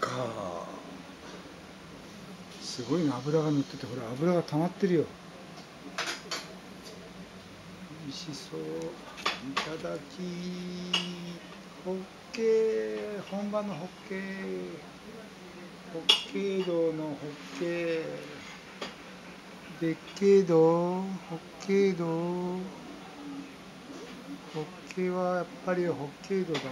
か。すごいな油が塗っててほら油が溜まってるよ。美味しそう。いただき。ホッケー。本場のホッケー。北海道のホッケー。でっけえど北海道？ホッケーはやっぱりホッケー道だな。